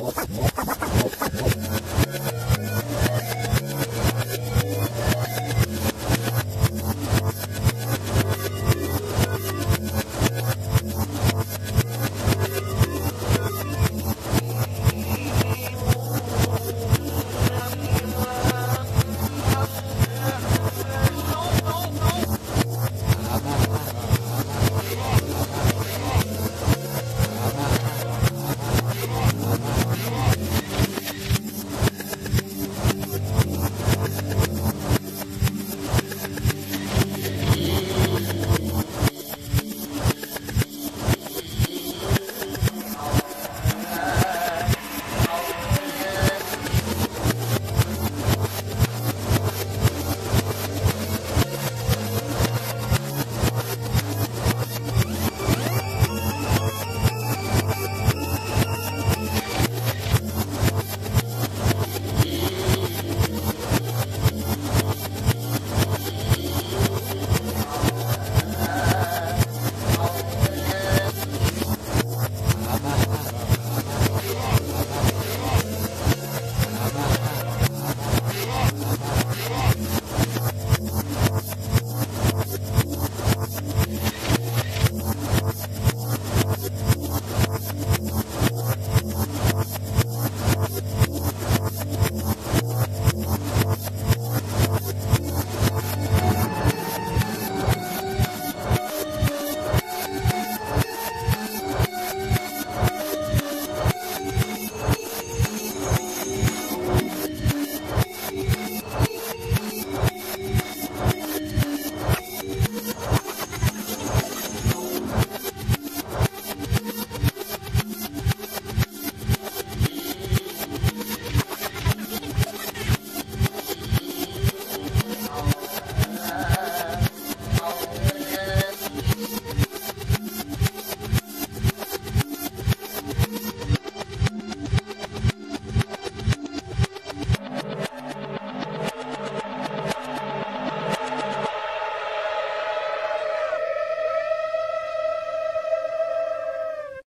Вот, вот, вот.